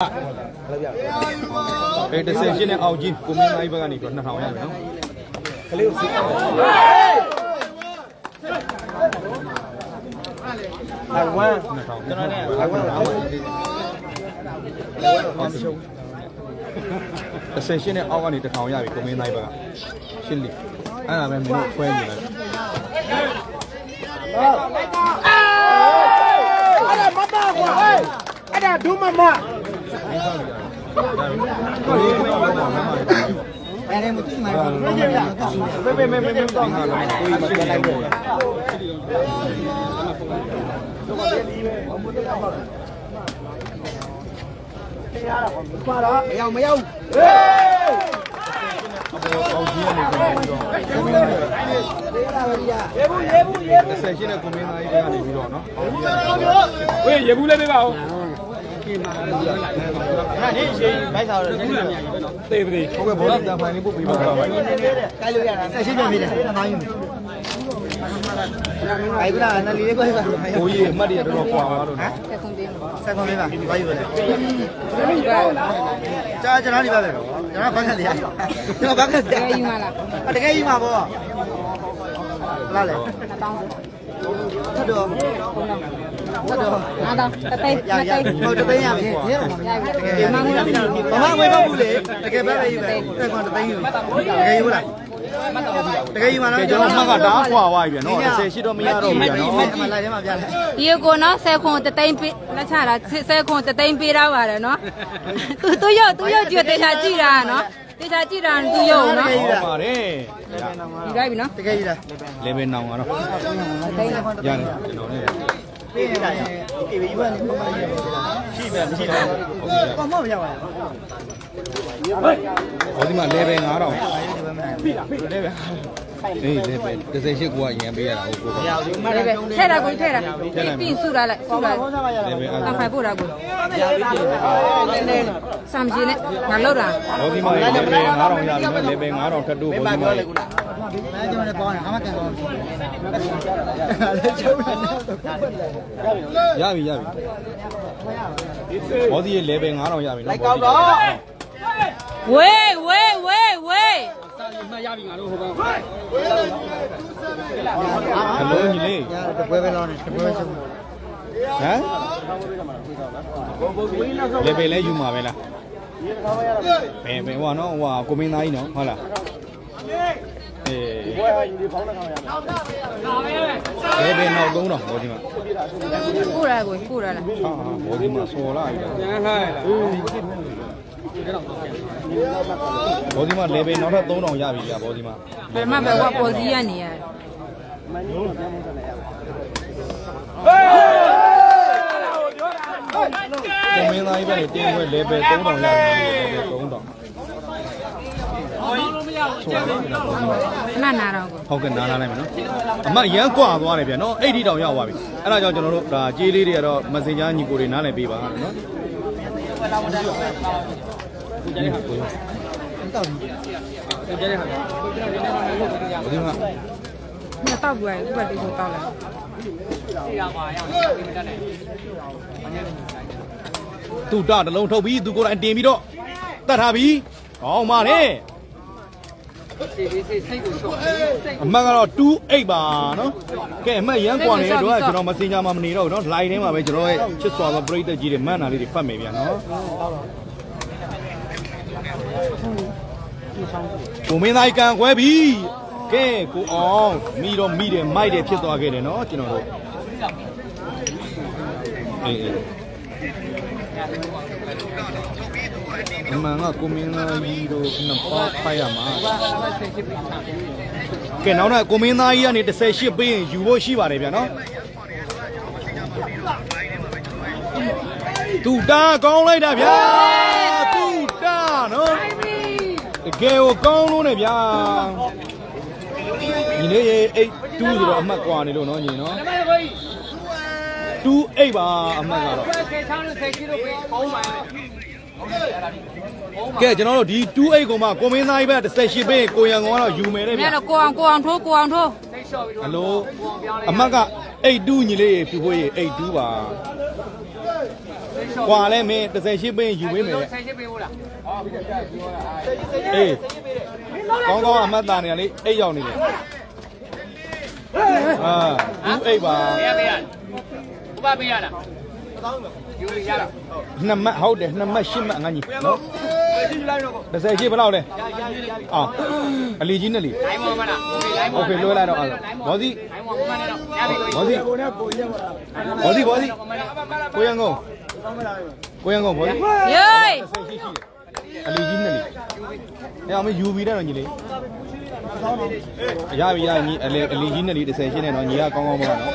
အဲတစ်ဆယ်ရှင်းနဲ့အောက်ကြီးကိုမင်းသားဘက်ကနေပြီး2000ရမယ်နော်ကလေးကိုစီအောင်ဟာဝမ်2000ကျွန်တော်နဲ့ဟာဝမ်ဟာဝမ်တစ်ဆယ်ရှင်းနဲ့အောက်ကနေ1000ရပြီကိုမင်းသားဘက်ကရှင်းလီအဲ့ဒါပဲမင်းတို့ခွဲနေတယ်အဲ့ဒါမမကွာဟဲ့အဲ့ဒါဒုမမ အဲ့ဒါမကြည့်မှာတော့မေမေမေမေတော့ဟာလာကိုကြီးမပြန်နိုင်ဘူးပါတော့မရောက်မ ရောက်အောက်ကြီးကနေပြီးတော့ကိုမင်းသားရေဘူးရေဘူးရေဘူးတစ်ဆယ်ရှင်းနဲ့ကိုမင်းသားဘက်ကနေပြီးတော့နော်ဝေးရေဘူးလေးပေးပါဦးအဲ့ဒီရှိဘိုက်စားတော့ရှိနေတယ်သေပြီဟုတ်ကဲ့ဘောတန်ဖိုင်လေးပို့ပြီးပါတော့ကိုက်လို့ရတာဆက်ရှိပြန်ပြီလေဘာယူအိုင်ကလာနလီလေးကိုဆက်ကိုကြီးအမှတ်တ ငါတော့တသိန်းရရဟိုတသိန်းရပြီရရမှာရပြီတကယ်မမငွေတော့ဘူးလေတကယ်ပဲပဲယူပဲတက်ကောင်တသိန်းယူတကယ်ယူလားတကယ်ယူမှာနော်ကျွန်တော်မှတ်ကတားခွာသွားပြီဗျနော်10ရှိတော့မရတော့ဘူးဗျနော်မလာထဲမှာပြလိုက်ဒီကိုနော်10ခွန်တသိန်းပေးလက်ချတာ10ခွန်တသိန်းပေးတော့ပါတယ်နော်သူသူရောက်သူရောက်ကြည့်တဲ့ချာကြည့်တာနော်တေချာကြည့်တာသူရုံနော်ဟုတ်ပါတယ်ဒီလိုက်ပြီနော်တကယ်ကြီးလားလေဘယ်နောင်ကတော့ရတယ်ကျွန်တော်လည်း ပေးနေတာရကေဗီယူကနေပုံမှန်ယူရှိတယ်ရှိတယ်ကောမမရပါဘူးဟောဒီမှာလေဘယ်9000ပြီလားပြီလေဘယ်အေးလေဘယ်38ကိုကရန်ပေးရတာဟုတ်ကိုရဘူးမဒီရပဲဘူးထဲတာကိုထဲတာပြင်စုလာလိုက်စုလာလေဘယ်တောင်ဖိုင်ပို့တာကိုရပြီတယ်စမ်ဂျီနဲ့ငါလောက်တာဟောဒီမှာလေဘယ်9000ရပြီနော်လေဘယ်9000ထပ်တိုးဟောဒီမှာ မဲကျွန်တော်လည်းပေါင်းတယ်အမကန်တော့လည်းချုံတယ်ရပြီရပြီဟောဒီလေဘယ်9000ရပြီနော်လိုက်ကောက်တော့ဝေးဝေးဝေးဝေးဟယ်လိုညီလေးရတပွဲပဲလောနေတပွဲပဲချုံဟမ်လေဘယ်လဲယူမှာပဲလားဘယ်ဘယ်ဟိုနော်ဟိုကိုမင်းသားကြီးနော်ဟုတ်လား အေးလေဘယ်နောက်သုံးတော့ဟောဒီမှာပို့တာကိုပို့တာလားဟာဟောဒီမှာဆော်လာပြီလားဟဲ့ဟဲ့ဘောဒီမှာ level နောက်ထပ်3000ရပြီဗျာဘောဒီမှာဘယ်မှပဲကပေါ်စီရနေရကိုမင်းသားကြီးပဲတင်းခွဲ level 3000ရပြီ level 3000 ခဏနာတော့ကိုဟုတ်ကဲ့နားလာလိုက်မယ်နော်အမရမ်းကွာသွားတယ်ဗျာနော်အဲ့ဒီတောင်ရောက်သွားပြီအဲ့ဒါကြောင့်ကျွန်တော်တို့ဒါကြေးလေးတွေကတော့မက်ဆေ့ချာညီကိုတွေနားလည်ပေးပါနော်တောက်ဘူး။ကြားရတာ။ဘယ်လိုမှ။မတောက်ဘူး။ဥပဒေကိုတောက်လိုက်။ရပါရပါ။ဒီမတက်နဲ့။သူတတလုံးထုတ်ပြီးသူကိုယ်တိုင်တင်ပြီးတော့တတ်ထားပြီ။ကောင်းပါလေ။ အမှန်ကတော့28ပါနော်ကဲအမှတ်ရမ်းกว่าနေတဲ့တော့ကျွန်တော် messenger မှာမနေတော့ဘူးနော် line ထဲမှာပဲကျွန်တော်ရဲ့ချစ်စွာသောပရိသတ်ကြီးတွေမှန်တာလေးတွေဖတ်မယ်ဗျာနော်ကိုမင်းသားကန်ခွဲပြီကဲကိုအောင်မိတော့မိတယ်မိုက်တယ်ဖြစ်သွားခဲ့တယ်နော်ကျွန်တော်တို့အေးအေး အမှန်ကကိုမင်းသားကြီးတို့နှစ်ပါးဖိုက်ရမှာကဲနောက်တော့ကိုမင်းသားကြီးကနေ18ပေးရင်ယူဖို့ရှိပါတယ်ဗျာနော်တူတာကောင်းလိုက်တာဗျာတူတာနော်တကယ်ကိုကောင်းလို့ねဗျာညီလေးရေ82ဆိုတော့အမှတ်กว่าနေလို့နော်ညီနော်28ပါအမှတ်ကတော့ ကဲ ကျွန်တော်တို့ဒီ28ကိုမှကိုမင်းသားကြီးပဲ18ပေးကိုရန်ကောင်ကတော့ယူမယ်တဲ့မြဗျတ်တော့ကိုအောင်ကိုအောင်ထိုးကိုအောင်ထိုးဟယ်လိုအမတ်က82ညီလေးရေဖြူဖို့ရေ82ပါကွာလဲမင်း38ပင်းယူပေးမယ်တဲ့ဆက်ရှင်းပေးဖို့လားအေးကောင်းကောင်းအမတ်သားနေရလေအိတ်ရောက်နေတယ်အာဘူးအိတ်ပါပေးရပေးရဥပပေးရလားယူရလား နှစ်မှတ်ဟုတ်တယ်နှစ်မှတ်ရှစ်မှတ်ငါကြီးနော်30ရှိဘယ်လောက်လဲအော်အလီကြီးနဲ့လီ လိုင်းမောမလားလိုင်းမော โอเคလွှဲလိုက်တော့အဲ့ဘောစီ လိုင်းမောမနဲ့တော့ရပြီ ဘောစီဘောစီဘောစီကိုရန်ကုန်ကိုရန်ကုန်ဘောစီ ယေး 30ရှိရှိတယ်အလီကြီးနဲ့လီအဲ့အောင်မယူပြီးတော့ညီလေးရပြီရပြီအလီအလီကြီးနဲ့လီ30ရှိနေတော့ညီကကောင်းကောင်းပါတော့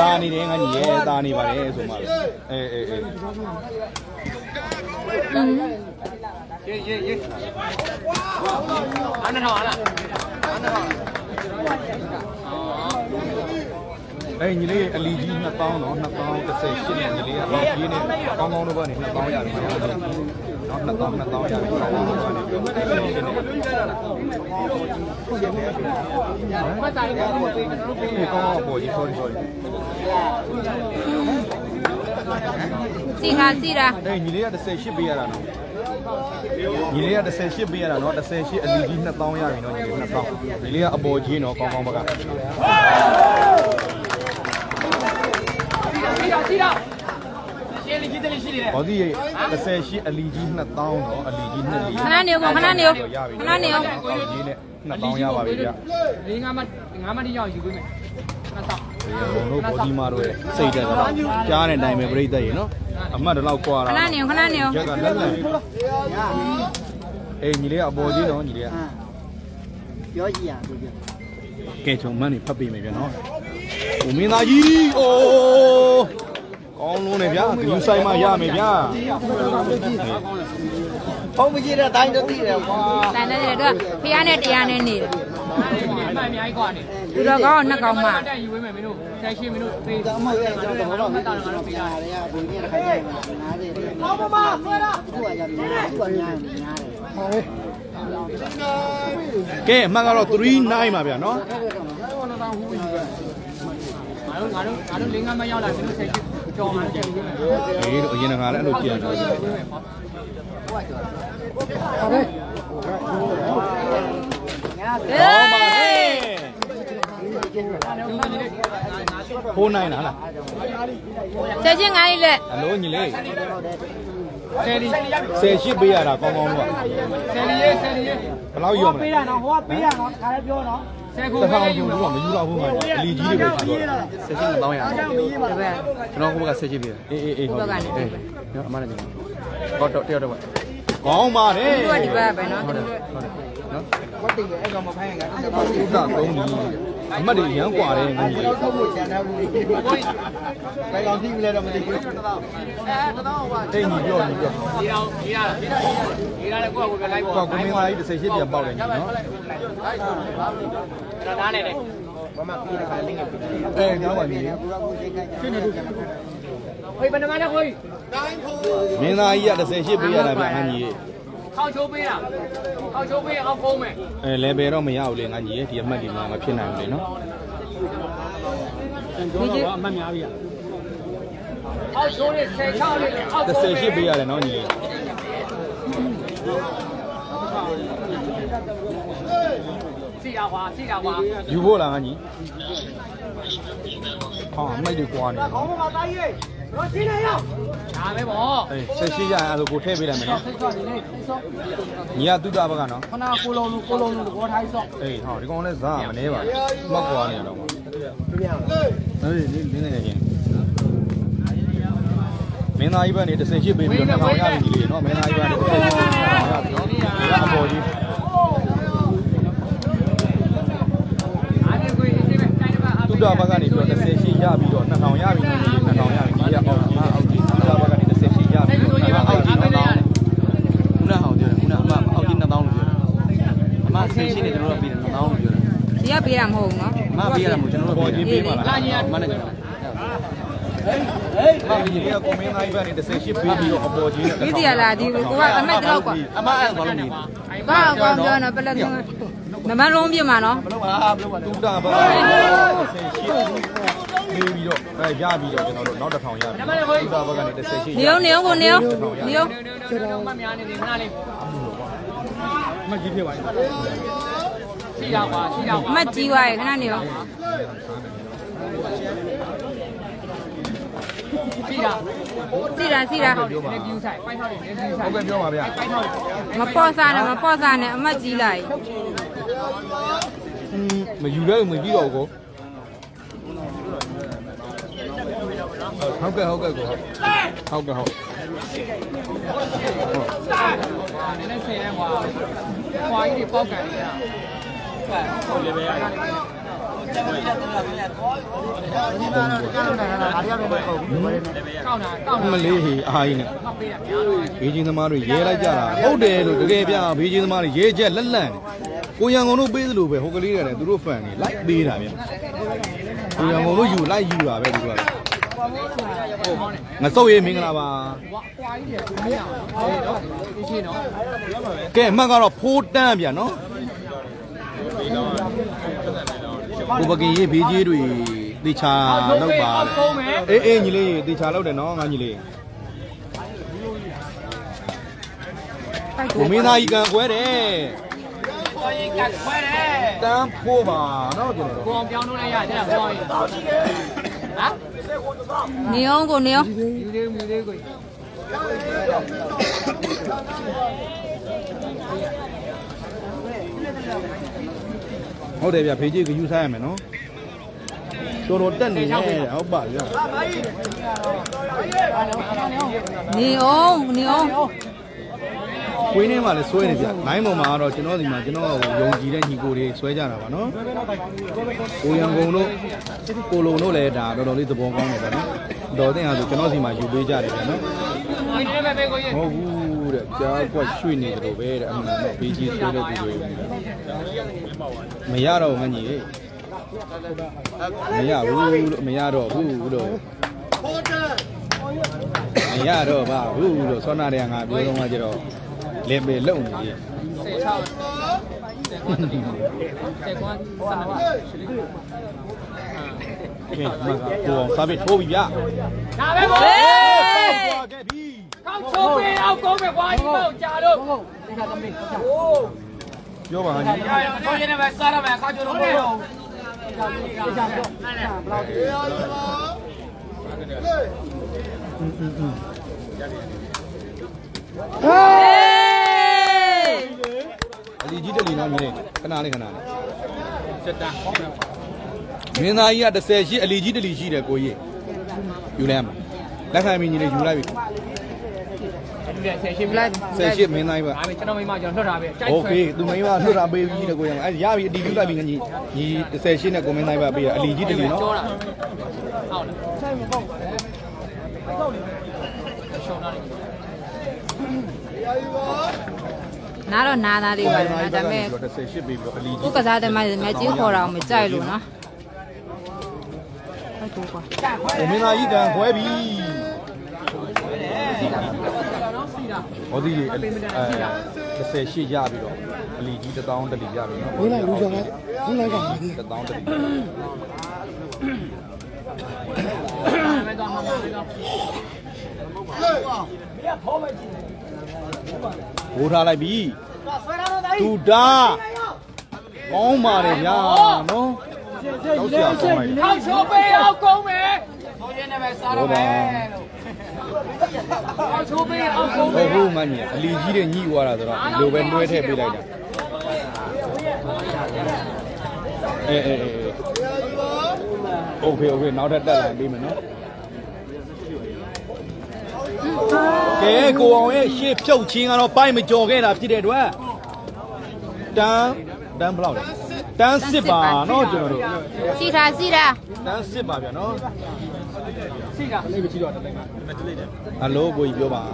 တာနေတယ်ငါညီရဲ့တာနေပါတယ်ဆိုမှပဲအေးအေးအေးရေးရေးရေးအနထောင်းလားအနထောင်းအဲ့ညီလေးအလီကြီး2000နော်2000 30ရှိနေညီလေးကတော့ကြီးနေကောင်းကောင်းတော့ဗောနေ2000ရတယ် နော်2000 2000ရတယ်ကောင်းကောင်းတော့ဗောနေပြောရှင်းနေမဆိုင်ဘူးကျွန်တော်တို့ပေးကျွန်တော်တို့ပေးဒီကောင်းကောင်းပေါ်ကြီး sorry sorry စီတာစီတာအဲ့ညီလေးက38ပေးရတာနော်ညီလေးက38ပေးရတာနော်38အလီကြီး2000ရပြီနော်ညီလေး2000ညီလေးကအပေါ်ကြီးနော်ကောင်းကောင်းဘက်ကစီတော့စီတော့ရှ င်းလေးကြီးတယ်ရှိနေတယ်ဟောဒီ38အလီကြီး2000နော်အလီကြီး2လီခဏနေဦးခဏနေဦးခဏနေဦးကြီးနဲ့2000ရပါပြီဗျလေးငါမငါမတိရောက်ယူပေးမယ်နှစ်တော့ဘုံတို့ဘောဒီမာတို့ရဲ့စိတ်တက်ကတော့ကြားတဲ့အတိုင်းပဲပြိတ္တရေနော်အမှတ်တလောက်ကွာခတာဏနေဦးခဏနေဦးရက်ကလက်လက်အေးညီလေးကအပေါ်ကြီးနော်ညီလေးကပြောကြည့်ရသူပြောကဲချုံမန်းနေဖတ်ပေးမယ်ဗျနော်ဟိုမင်းသားကြီးအိုးကော င်းလုံးနေဗျာဂယူဆိုင်မှရမယ်ဗျာ ဖုန်းမကြည့်တဲ့အတိုင်းတော့သိတယ်ကွာ တန်တဲ့တော့ဖះနဲ့တရားနဲ့နေတယ် အမှန်အများကြီးกว่าနေ သူတော်ကောင်းနှစ်ကောင်မှ တက်ယူပေးမယ်မင်းတို့ဆက်ရှင်းမင်းတို့ပေး ဒါမှမဟုတ်ကျွန်တော်တော့တော့တာတော့ပြရတယ်ကဘုံကြီးတစ်ခါကျရင်90တယ်ဟောမမဆွဲတာသူကကြတယ်သူကညာညာတယ်ဟော ကဲအမှန်ကတော့39ပါဗျာနော် ငါတို့ငါတို့ငါတို့လေးငါမရောက်လာမင်းတို့ဆက်ရှ င်းကြော်မှတက်ယူပေးမယ်အေးတို့အရင်ကလည်းအဲ့လိုကြည့်ရတော့ဟေးဖိုးနိုင်လားလားဆက်ချင်းငါလေးလက်အလိုညီလေးဆယ်လီ18ပေးရတာကောင်းကောင်းပါဆယ်လီရေးဆယ်လီရေးဘယ်လောက်ရောမလဲပေးရနော်ဟောပေးရနော်ခါလည်းပြောနော်ဆယ်ခု တစ်ပဲထောင်ယူယူတော့တော့မယူတော့ဘူးငါအလီကြီးတွေပဲယူတော့ဆက်ချင်းတောင်းရအောင်ဒီဘက်ကျွန်တော်ဟိုဘက်ကဆက်ချင်းပြတယ်အေးအေးအေးဒီဟုတ်ဘက်ကဲ့ကနေနော်အမနဲ့ကျွန်တော်တော့တယောက်တော့ကောင်းပါတယ်သူကဒီဘက်ပဲနော်သူတို့နော်ဝတ်တည်အဲ့ကောင်မဖိုင်းကအဲ့ကောင်ဥဒသုံးဒီ အမတ်တွေရမ်းကွာတယ်ငါကြီးတော့ထုတ်ဖို့ကြံထားဘူးဘယ်ကောင်ကြည့်လဲတော့မသိဘူးအဲတော့ဟိုကတိတ်ကြီးပြောနေပြောဒီအောင်ဒီရဒီရဒီရလည်းကိုယ့်ကိုယ်ပဲလိုက်ပေါ့ကိုမင်းသားကြီး38ပြန်ပေါက်တယ်နော်ဒါသားနေတယ်မမပြေးတဲ့ခါလေးငယ်ပြေးတယ်အဲငါ့ပါပြီရှင်းနေတို့ဟိဘယ်နှမနဲ့ခွိုင်းမင်းသားကြီးက38ပြေးရတာဗျာအန်ကြီး ခေါက်ချိုးပေးတာခေါက်ချိုးပေးအောင်ဖုံးမယ်အဲလေဘယ်တော့မရဘူးလေငါကြီးဒီအမှတ်ဒီမှာမဖြစ်နိုင်ဘူးလေနော်ခေါက်ချိုးလေးဆယ်ချောက်လေးအောက်ဖုံးမယ်38ပေးရတယ်နော်ညီစီတာကွာစီတာကွာယူဖို့လားငါကြီးဟာအမိုက်တွေကွာနေနော် ဒါပဲပေါ့အေး38ရအဲ့ဒါကိုထည့်ပေးလိုက်မယ်နော်ဆက်ချောက်နေလေဆော့ညီကတုဒ္ဒဘကနော်ခဏကိုလုံးကိုလုံးကိုဘောထိုင်းဆော့အေးဟောဒီကောင်လည်းဇာမနေပါဘူးမကွာနေတော့ပါအေးလေးလေးနေနေချင်းမင်းသားကြီးဘက်နေ38ပေးပြီးတော့1000ရပြီကြီးလေနော်မင်းသားကြီးဘက်နေ38ပေးပြီးတော့1000ရပြီနော်ဒါအပေါ်ကြီးအားနေကိုအေးပဲတိုင်းတစ်ပတ်အားတုဒ္ဒဘက်ကနေပြီးတော့38ရပြီးတော့2000ရပြီနော်2000 ရပြီကြီးကအောက်ကြီးအောက်ကြီးတုဒ္ဒဘက်ကနေ38ရပြီးတော့အောက်ကြီးနော်တောင်းခုနဟောပြောတယ်ခုနအမအောက်ကြီး2000လို့ပြောတယ်အမဆက်ချင်းနေကျွန်တော်တို့ပြီးတယ်2000လို့ပြောတယ်ဒီကပေးတာမဟုတ်ဘူးနော်အမပေးရတာမဟုတ်ကျွန်တော်တို့ပေါ်ပြီးကြီးတယ်ပေးပါလားအမနဲ့ကျွန်တော်မမကြီးကကွန်မင်းသားကြီးဘက်နေ38ပေးပြီးတော့အပေါ်ကြီးနဲ့ဒီတရလားဒီကိုကအမိုက်တော့ကွာအမအဲ့ဒါဘာလို့နေဘာကောင်ပြောနော်ပလက်ဆုံးနမလုံးပြမှာနော်ဘလို့ပါဘလို့ပါတုဒ္ဒဘက်ကနေ38မ ပေးပြီးတော့အဲရပြီးတော့ကျွန်တော်တို့နောက်တစ်ထောင်ရပြီသူတာဘက်ကနေ30ရှိနေအောင်နေအောင်ကိုနေအောင်နေအောင်နေနေနေမများနေနေခဏလေးမကြီးဖြစ်ပါဘူးရှိတော့ပါရှိတော့အမတ်ကြီးသွားရခဏနေအောင်ရှိတာစီတာစီတာနေပြူဆိုင်ပိုက်ထောက်နေနေပြူဆိုင်ဟုတ်ကဲ့ပြောပါဗျာပိုက်ထောက်မပေါ့စားနဲ့မပေါ့စားနဲ့အမတ်ကြီးလိုက်မယူရဲမပြီးတော့ကို ဟုတ်ကဲ့ဟုတ်ကဲ့ကိုဟုတ်ကဲ့ဟုတ်နည်းနည်းဆင်းရဲကွာခွာကြီးတွေပေါက်ကန်နေတာဟုတ်လေပဲဒီမှာတော့ကြားလို့နိုင်တာဒါတယောက်တည်းနဲ့ပုံပြီးပါတယ်နဲ့ကောက်တာကောက်တာမလေးဟေအားကြီးနဲ့မှတ်ပေးတာများလို့ဘေးချင်းသမားတွေရဲလိုက်ကြတာဟုတ်တယ်လို့တကယ်ပြဘေးချင်းသမားတွေရဲချက်လက်လန့်ကိုရန်ကုန်တို့ပေးသလိုပဲဟိုကလေးကလည်းသူတို့ဖန်နေလိုက်ပေးတာဗျကိုရန်ကုန်တို့ယူလိုက်ယူတာပဲသူက ငစုတ်ရေးမင်္ဂလာပါဝါခွာကြီးတွေမရအောင်ဟေးတော့ဒီချင်းတော့ကဲအမှတ်ကတော့ဖိုးတန်းဗျနော်ကိုပကင်ရေးဘေးကြီးတွေတေချာလောက်ပါအေးအေးညီလေးတေချာလောက်တယ်နော်ငါညီလေးကိုမင်းသားကြီးကန်ခွဲတယ်ခွာကြီးကခွဲတယ်တန်းဖိုးပါနော်ကျွန်တော်တို့ကိုအောင်ပြောင်းလို့လည်းရတယ်ခွာကြီးဟမ် နေအောင်ကိုနေအောင်ယူလေးယူလေးကိုဟုတ်တယ်ဗျဖေးကြီးကယူစားရမယ်နော်တော်တော်တက်နေတယ်ဟုတ်ပါဗျနေအောင်နေအောင် ကွင်းထဲမှာလည်းဆွဲနေဗျလိုင်းပေါ်မှာကတော့ကျွန်တော်ဒီမှာကျွန်တော်ယုံကြည်တဲ့ညီကိုတွေဆွဲကြတာပါနော်ကိုရန်ကုန်တို့ကိုလုံတို့လည်းဒါတော်တော်လေးသဘောကောင်းတယ်ဗျနော်တော်တဲ့ဟာဆိုကျွန်တော်စီမှာယူပေးကြတယ်ဗျနော်ဒီနေ့ပဲပဲကိုကြီးမဟုတ်ဘူးတဲ့ကြားကွက်ရွှေ့နေတယ်လို့ပဲတဲ့အမှန်တော့ဘေးကြီးဆွဲတဲ့သူတွေမရတော့မကြီးမရဘူးလို့မရတော့ဘူးလို့မရတော့ပါဘူးလို့ဆောနာတဲ့ငါပြောတော့မှကျတော့ လင်ပေလုံနေကြီး16ဆက်ကွန်ဆာပါကဲမကကိုအောင်စားပြီးထိုးပြီဗျာဒါပဲကိုဟေးခဲ့ပြီကောက်ချိုးပေးအောင်ကုန်းပဲခွာကြီးပေါ့ကြာတော့ဟိုးပြောပါဟာကြီးရရဆိုရင်လည်းစားရမယ်ခါချိုးတော့ပေါ့ဟေးအလီကြီး တလီနော်မင်းခဏလေးခဏလေးစက်တန်းမင်းသားကြီးက30ရှိအလီကြီးတလီရှိတယ်ကိုကြီးယူလိုက်ရမှာလက်ခံမင်းကြီးလေးယူလိုက်ပြီ ဒီလက်ဆက်ရှင်းပြီ လိုက် 30ရှိမင်းသားကြီးပါ ဒါပဲကျွန်တော်မိမကျွန်တော်လွတ်တာပဲကြိုက် โอเคသူမင်းကလွတ်တာပေးပြီးတဲ့ကိုရမှာအဲရပြီအတီးပြလိုက်ပြီငကြီးညီ30ရှိနဲ့ကိုမင်းသားကြီးပါပေးရအလီကြီးတလီနော် ကြောတာဟုတ်လားဆိုင်မပေါ့ရှောင်းလာတယ် နားတော့နားသားလေးပါလေနော်ဒါပေမဲ့30ရှိပေးပြီးတော့အလီကိုကြီးကစားတဲ့မိုက်မြကြီးခေါ်တာမကြိုက်လို့နော်ဟုတ်ကူကွာကိုမင်းသားကြီးတန်ခွဲပြီဟောဒီအဲ30ရှိရပြီတော့အလီကြီး1000တလီရပြီနော်ဝေးလိုက်လူကြောင်လိုက်ခင်းလိုက်ကောင်1000တလီမဲတော့မှမလို့တော့ ဘိုးထားလိုက်ပြီသူဒါကောင်းပါတယ်ဗျာနော်တောက်ဆရာကောင်းလိုက်တယ် ထောက်ချိုးပေးအောင်ကုန်းမယ်ဆိုရင်လည်းစားရမယ်ထောက်ချိုးပေးအောင်ကုန်း ဟိုဘူးမကြီးအလီကြီးတွေညှိသွားတာဆိုတော့ဒီလိုပဲနှွဲထည့်ပေးလိုက်တာအေးအေးအေးโอเคโอเคနောက်ထပ်တက်လာပေးမယ်နော် ကဲကိုအောင်ရဲ့ရှေ့ဖြုတ်ချင်းကတော့ပိုင်းမကြော်ခဲ့တာဖြစ်တဲ့အတွက်တန်းတန်းဘယ်လောက်လဲတန်းစစ်ပါနော်ကျွန်တော်တို့စီတာစီတာတန်းစစ်ပါဗျာနော်စီတာဟယ်လိုကိုကြီးပြောပါဟုတ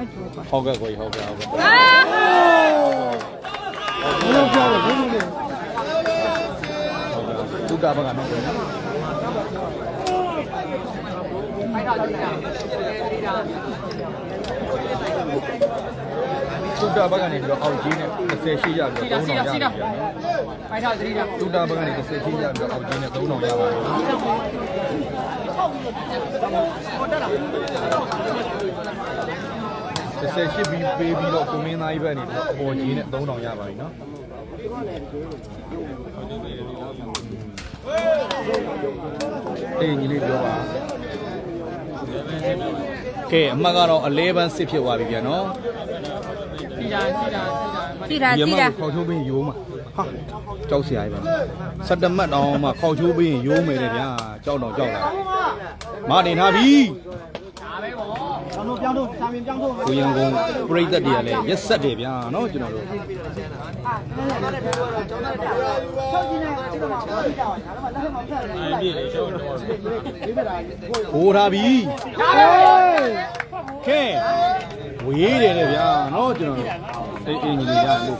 ်ကူကွာဟုတ်ကဲ့ကိုကြီးဟုတ်ကဲ့ဟုတ်ကဲ့အာဘယ်လိုပြောလဲဘယ်လိုလဲသူတာဘကနော် ဖိုက်တာကြည့်တာဒီတာတူတာဘက်ကနေပြီးတော့အောက်ကြီးနဲ့30ရှိရပြီးစီတော့တာစီတာစီ3000ရတာပြီဗျာနော်ဖိုက်ထားသတိတာတူတာဘက်ကနေ30ရှိရပြီးတော့အောက်ကြီးနဲ့3000ရပါတယ်30ရှိပြီးပေးပြီးတော့ကိုမင်းသားကြီးဘက်ကနေပြီးတော့အပေါ်ကြီးနဲ့3000ရပါပြီနော်အေးညီလေးပြောပါ ကဲအမှတ်ကတော့11စစ်ဖြစ်သွားပြီဗျာနော်စီတာစီတာစီတာစီတာစီတာခေါက်ချိုးပြီးရိုးမှာဟာကြောက်စရာကြီးပဲစက်တမတ်တောင်မှခေါက်ချိုးပြီးရိုးမယ်လေဗျာကြောက်တော့ကြောက်လာမနေထားပြီဒါပဲဗောပြောင်းလို့ပြောင်းလို့စာမင်းပြောင်းလို့ကိုရန်ကုန်ပြိသက်တွေကလည်းရက်ဆက်တယ်ဗျာနော်ကျွန်တော်တို့ ချုပ်ကြည့်နေတယ်ဒီမှာဘာလို့ကြောက်လဲဒါမှလက်မှမဖက်ဘူးအဲ့ဒီလေရှုံးတော့ဒီမှာဟိုးထားပြီခဲဝေးတယ်လေဗျာနော်ကျွန်တော်တို့အေးအင်းကြီးရလို့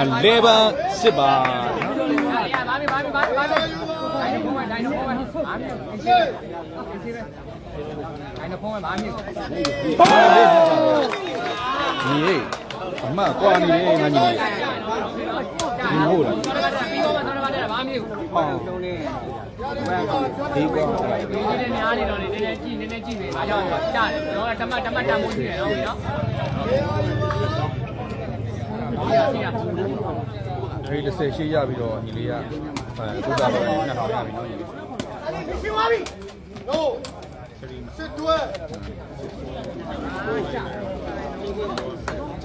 အလဲပါစစ်ပါရပါပြီပါပြီပါပြီပါပြီဒိုင်နိုဖုန်းဒိုင်နိုဖုန်းပါမြည်စီပဲစီပဲဒိုင်နိုဖုန်းပါမြည်ညီ အမကွာနေလေငါညီလေးဒီဟုတ်လားတော့တော့ပြီးတော့တော့တော့ပါမြည်ဟောဒီကွာဒီနေ့များနေတော့နေနည်းနည်းကြည့်နည်းနည်းကြည့်ပဲအားကြောင့်ကြားတယ်တော့တမတ်တမတ်တမိုးကြည့်တယ်နော်နော်စီတာစီတာဒီ30ရှိရပြီးတော့ညီလေးကအဲကုသပါ2000ရပြီနော်ညီလေး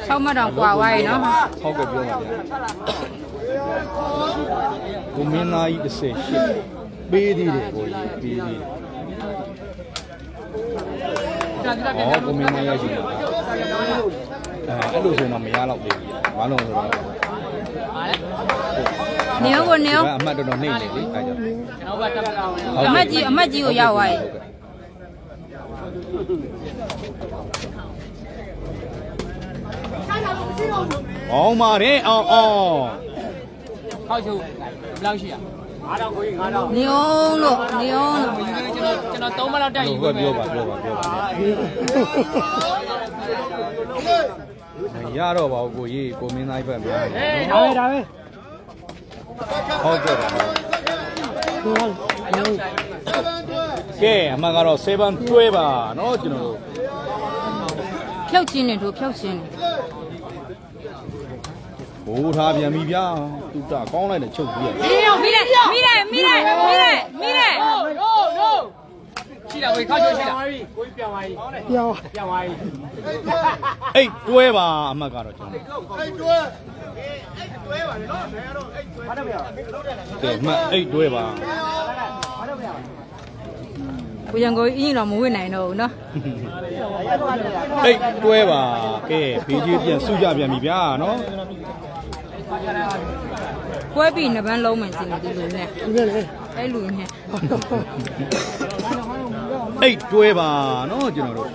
6မှတ်တော့กว่าသွားရေနော် ဟုတ်ကဲ့ပြောပါဗျာကိုမင်းသားကြီး30ရှိပေးသေးတယ်ကိုကြီးပေးသေးတယ် စီတာစီတာ ဟောကိုမင်းသားရရှိတယ်အဲအဲ့လိုဆိုရင်တော့မရတော့သေးဘူးဘာလို့လဲဆိုတော့ ပါလေ နေအောင်ကိုနေအောင် အမှတ်တော်တော်နှိမ့်နေလေအဲကြောင့် ကျွန်တော်ကတက်ပါအောင် အမတ်ကြီးအမတ်ကြီးကိုရောက်သွားရေ အောင်ပါတယ်အောင်အောင် ဟောက်ချုပ်ဘယ်လောက်ရှိရ နေအောင်လို့နေအောင်လို့ ကျွန်တော်ကျွန်တော်3မလောက်တက်ယူ ဟုတ်ကဲ့ပြောပါပြောပါပြောပါရတော့ပါဘူးကိုကြီးကိုမင်းသားကြီးပဲများတယ် ဒါပဲဒါပဲ ဟုတ်ကဲ့ပါကဲအမှန်ကတော့7တွဲပါเนาะကျွန်တော်တို့ ဖြုတ်ချင်းနေတို့ဖြုတ်ချင်းနေ ဘိုးထားပြန်ပြီဗျာသူတကောင်းလိုက်တဲ့ချုပ်ပြီးရမိတယ်မိတယ်မိတယ်မိတယ်မိတယ်ဟိုဟိုဟိုရှိတာကိုခောက်ချုပ်ရှိတာအိတ်တွဲပါအမှတ်ကတော့ကျွန်တော်အိတ်တွဲအိတ်တွဲပါနော်ဆရာတော့အိတ်တွဲဘာလို့မရကဲမှတ်အိတ်တွဲပါကိုရန်ကိုအင်းတော့မဝင့်နိုင်တော့ဘူးနော်အိတ်တွဲပါကဲဘေးကြီးပြန်စုကြပြန်ပြီဗျာနော် ပွဲပြီးနှစ်ပန်းလုံးမှရှင်နေဒီလူနဲ့ဒီလေအဲ့လူနဲ့အိတ်တွဲပါနော်ကျွန်တော်တို့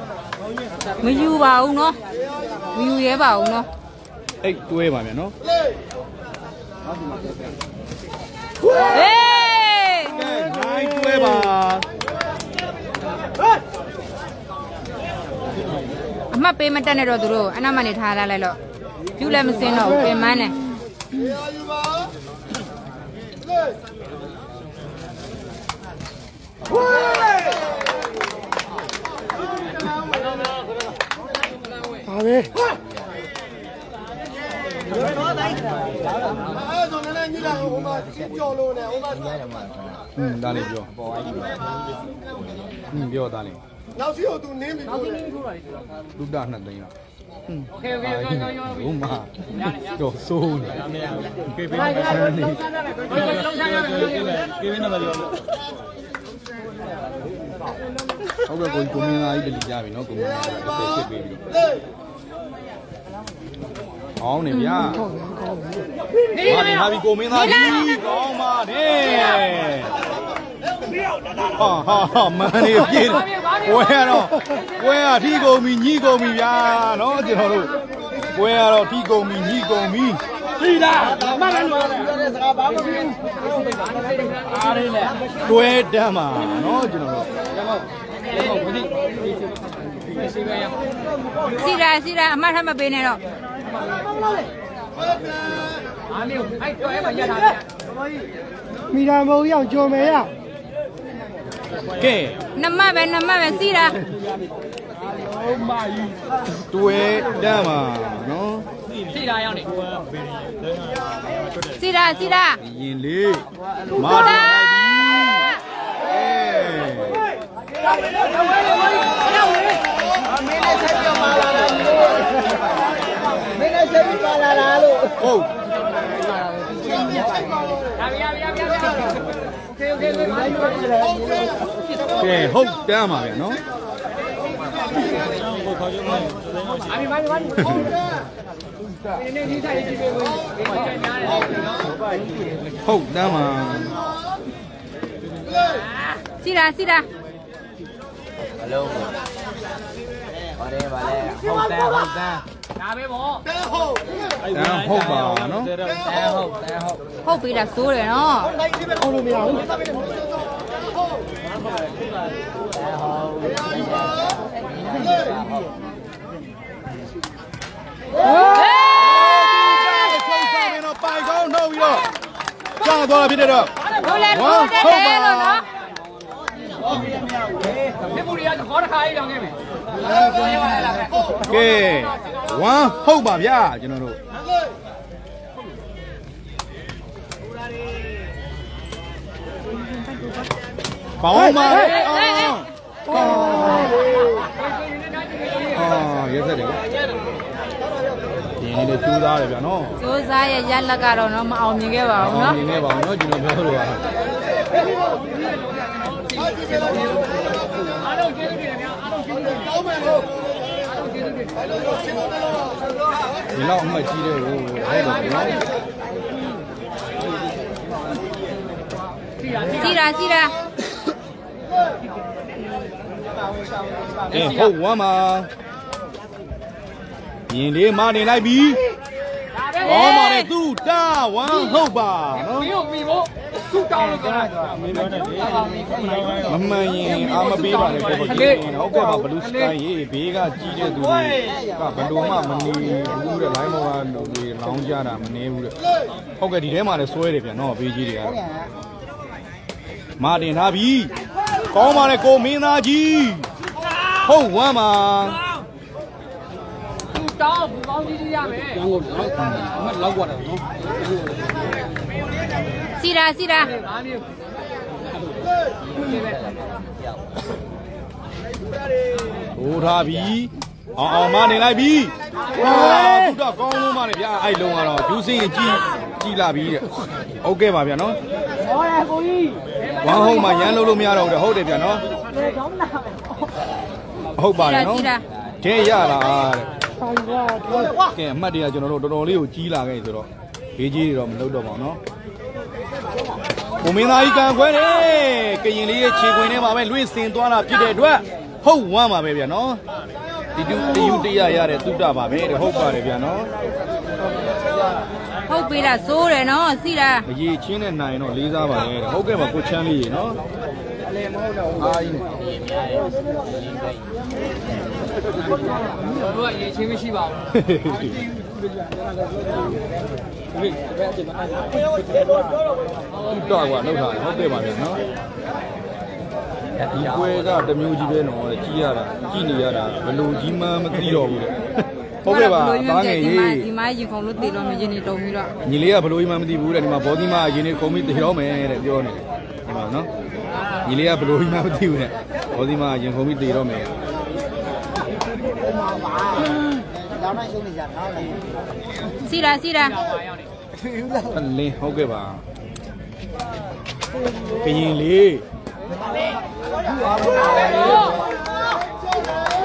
မယူပါဘူးနော်မယူရဲပါဘူးနော်အိတ်တွဲပါဗျာနော်ဟေးကဲနိုင်တွဲပါအမှတ်ပေးမတက်နဲ့တော့သူတို့အနားမနေထားလာလိုက်တော့ယူလည်းမစင်းတော့ဘူးပြင်မန်းနဲ့ ဒါပဲ อืมဒါလေးပြောပေါ်အိုင်းอืมပြောသားလေး နောက်စီကိုသူနင်းပြီးပြောတယ် လူတာနှစ်သိန်းလားอืม โอเคโอเคโอเ Okay okay okay no no ဘုမာတော့ဆိုးနေမရဘူးကေဘေးနံပါတ်ပြောလို့ကေဘေးနံပါတ်ပြောလို့ဟုတ်ကဲ့ကိုကိုမင်းသားကြီးတလီကြပြီနော်ကိုမင်းသားကြီးဆက်ဖြစ်ပြီးတော့ အောင်းနေဗျာနေဟာနေဒီဟာဒီကိုမင်းသားကြီးကောင်းပါတယ်ဟာဟာဟာမန်နေပြေးပွဲရတော့ပွဲရထီကုန်ပြီညှိကုန်ပြီဗျာနော်ကျွန်တော်တို့ပွဲရတော့ထီကုန်ပြီညှိကုန်ပြီဒီလားမလည်းလို့ရတယ်စကားဘာမှမပြောအားရလေတွဲတမ်းပါနော်ကျွန်တော်တို့ဟစီပဲရစီရာစီရာအမတ်ထမပေးနဲ့တော့ အားမျိုးအဲ့တော့အဲ့မှာရထားတယ်မိသားမုံရောက်ကြော်မယ်ရကဲနမပဲနမပဲစီရာတွဲတမ်းပါနော်ထိတာရောက်နေစီရာစီရာရင်လေးမာဟုတ်လာလားအေး စိတ်ပါလာလားလို့ဟုတ်ကဲဟုတ်တမ်းပါဗျာနော်ဟုတ်ပါကြပါအမေမမဟုတ်ကဲ့ဒီနေ့ဒီတိုင်းဒီပေးဝင်ဒီမှာညားတယ်ဟုတ်တမ်းပါစီရာစီရာအလုံးပါ တယ်ပါလေဟုတ်တယ်ဟုတ်တယ်ဒါပဲပေါ့တမ်းဟုတ်ပါနော်တဲ့ဟုတ်တဲ့ဟုတ်ဟုတ်ပြီလားစိုးတယ်နော်ဟုတ်လို့မရဘူးဆုံးစားရင်တော့ပိုင်ကောင်းနှုတ်ပြီးတော့ကြာသွားဖြစ်တဲ့တော့တို့လည်းတို့တယ်တယ်လို့နော်ဒီပူရီကခေါ်တခါကြီးတောင်းခဲ့မယ် ကဲဝမ်ဟုတ်ပါဗျာကျွန်တော်တို့ပေါင်းပါလေအော်အာရက်ဆက်တယ်ဒီနေ့လည်းကျူးသားတယ်ဗျာနော်စူးစားရဲ့ရက်လက်ကတော့နော်မအောင်မြင်ခဲ့ပါဘူးနော်ဒီနေ့ပါအောင်နော်ကျွန်တော်ပြောလို့ရ အားလုံးကျေးဇူးတင်ဗျာအားလုံးကျေးဇူးတင်ကောင်းမယ်လို့အားလုံးကျေးဇူးတင်ဒီလောက်အမှတ်ကြီးတဲ့ဟိုဟုတ်တယ်နော်စီရာစီရာအင်းဟုတ်ဝမ်းပါရင်လေးမနေလိုက်ပြီဒါပဲကောင်းပါလေသူတာဝမ်းဟုတ်ပါနော်မင်းတို့မိဖို့ သူ့တောင်းလို့ပြောတာမင်းတို့နဲ့လေမမှန်ရင်အာမပေးပါနဲ့ပေါ့ဟုတ်ကဲ့ပါဘလူးစကိုင်းရေးဘေးကကြီးတဲ့သူတွေကဘလို့မှမနေဘူးတဲ့ line ဘောကလူတွေလောင်းကြတာမနေဘူးတဲ့ဟုတ်ကဲ့ဒီထဲမှာလည်းစွဲတယ်ဗျာနော်ဘေးကြီးတွေကတော့မာတင်ထားပြီကောင်းပါလေကိုမင်းသားကြီးဟုတ်ဝမ်းပါသူ့တောင်းဘူပေါင်းကြီးကြီးရမယ် စီရာစီရာငါမျိုးဒီပဲဟိုထားပြီအောင်အောင်မနေလိုက်ပြီဝါသူတော့ကောင်းလို့မနေဗျာအဲ့လုံးကတော့ဂျူးစင်းရင်ကြီးကြီးလာပြီတဲ့ဟုတ်ကဲ့ပါဗျာနော်ဟောရကိုကြီးဝမ်းဟုတ်မှရမ်းလို့လို့မရတော့ဘူးတဲ့ဟုတ်တယ်ဗျာနော်ဟုတ်ပါတယ်နော်ကဲရတာတဲ့ကဲအမှတ်တွေကကျွန်တော်တို့တော်တော်လေးကိုကြီးလာခဲ့ဆိုတော့ဘေးကြီးတွေတော့မလုပ်တော့ပါဘူးနော် ကိုမင်းသားကြီးကန်ခွဲတယ်ကရင်လေးရဲ့ခြေခွင်ထဲမှာပဲလွင့်စင်သွားတာဖြစ်တဲ့အတွက်ဟုတ်ဝမ်းပါပဲဗျာနော်ဒီတူတယူတရရတဲ့သုတပါပဲတဲ့ဟုတ်ပါတယ်ဗျာနော်ဟုတ်ပြီလားစိုးတယ်နော်စီရာအရေးချင်းနဲ့နိုင်တော့လေးစားပါလေတဲ့ဟုတ်ကဲ့ပါကိုချမ်းလေးရေနော်အားကြီးနဲ့ကျွန်တော်တို့ကရေချင်းမရှိပါဘူးသူ တော့ကွာလောက်ထားတယ်ဟုတ်ကဲ့ပါဗျာနော်ဒီပွဲကတစ်မျိုးကြီးပဲနော်တဲ့ကြီးရတာကြီးနေရတာဘလို့ကြီးမှန်းမသိတော့ဘူးတဲ့ဟုတ်ကဲ့ပါသားငယ်ရေးဒီမှာရင်ခုံလို့တည်လို့မရင်နေတုံပြီးတော့ညီလေးကဘလို့ကြီးမှန်းမသိဘူးတဲ့ဒီမှာဘောဒီမအရင်နေခုံပြီးတည်တော့မယ်တဲ့ပြောနေတယ်ဒီမှာနော်ညီလေးကဘလို့ကြီးမှန်းမသိဘူးတဲ့ဘောဒီမအရင်ခုံပြီးတည်တော့မယ် လောင်းနိုင်ရှုံးနေကြထောင်းနေစီရာစီရာအလင်းဟုတ်ကဲ့ပါကရင်လေး